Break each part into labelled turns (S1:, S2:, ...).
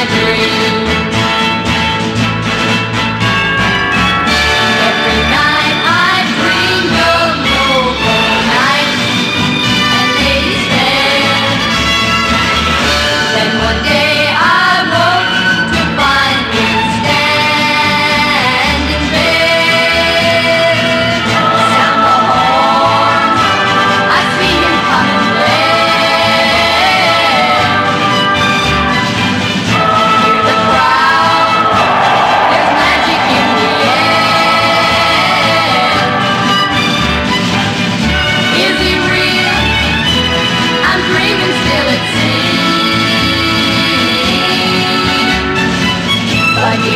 S1: I dream.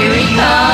S1: here we go.